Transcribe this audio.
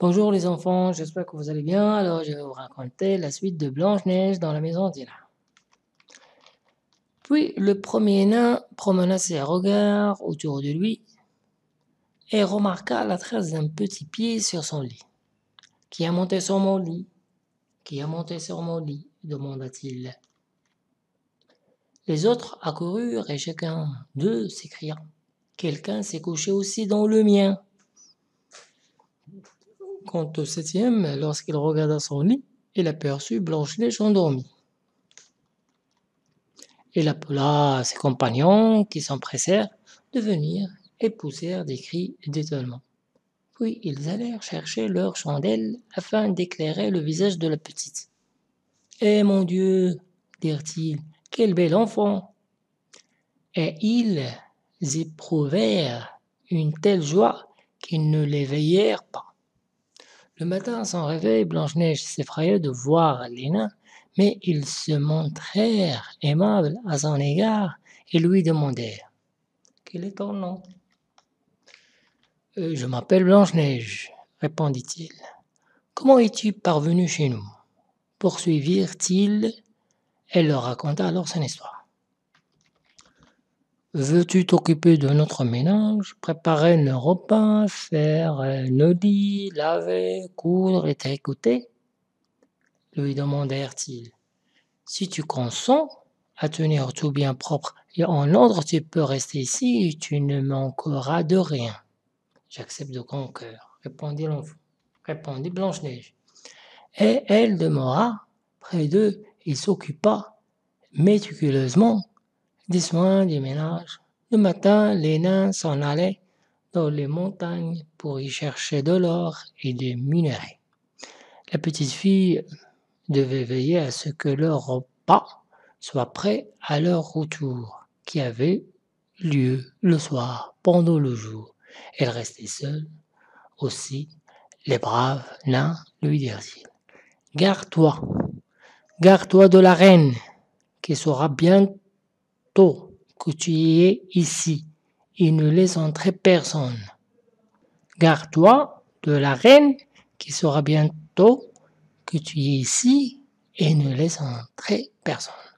Bonjour les enfants, j'espère que vous allez bien. Alors je vais vous raconter la suite de Blanche-Neige dans la maison d'Ina. Puis le premier nain promena ses regards autour de lui et remarqua la trace d'un petit pied sur son lit. Qui a monté sur mon lit? Qui a monté sur mon lit? demanda-t-il. Les autres accoururent et chacun d'eux s'écria Quelqu'un s'est couché aussi dans le mien. Quant au septième, lorsqu'il regarda son lit, il aperçut Blanche-Neige endormie. Il appela ses compagnons qui s'empressèrent de venir et poussèrent des cris d'étonnement. Puis ils allèrent chercher leurs chandelles afin d'éclairer le visage de la petite. Eh mon Dieu, dirent-ils, quel bel enfant Et ils éprouvèrent une telle joie qu'ils ne l'éveillèrent pas. Le matin, à son réveil, Blanche-Neige s'effraya de voir les nains, mais ils se montrèrent aimables à son égard et lui demandèrent Quel est ton nom? Euh, Je m'appelle Blanche-Neige, répondit-il. Comment es-tu parvenu chez nous? poursuivirent-ils. Elle leur raconta alors son histoire. Veux-tu t'occuper de notre ménage, préparer nos repas, faire nos lits, laver, coudre et t'écouter lui demandèrent-ils. Si tu consens à tenir tout bien propre et en ordre, tu peux rester ici et tu ne manqueras de rien. J'accepte de grand cœur, répondit répondit Blanche-Neige. Et elle demeura près d'eux et s'occupa méticuleusement des soins du ménage. Le matin, les nains s'en allaient dans les montagnes pour y chercher de l'or et des minerais. La petite fille devait veiller à ce que leur repas soit prêt à leur retour, qui avait lieu le soir pendant le jour. Elle restait seule. Aussi, les braves nains lui dirent-ils Garde-toi, garde-toi de la reine, qui sera que tu es ici et ne laisse entrer personne. Garde-toi de la reine qui saura bientôt que tu es ici et ne laisse entrer personne.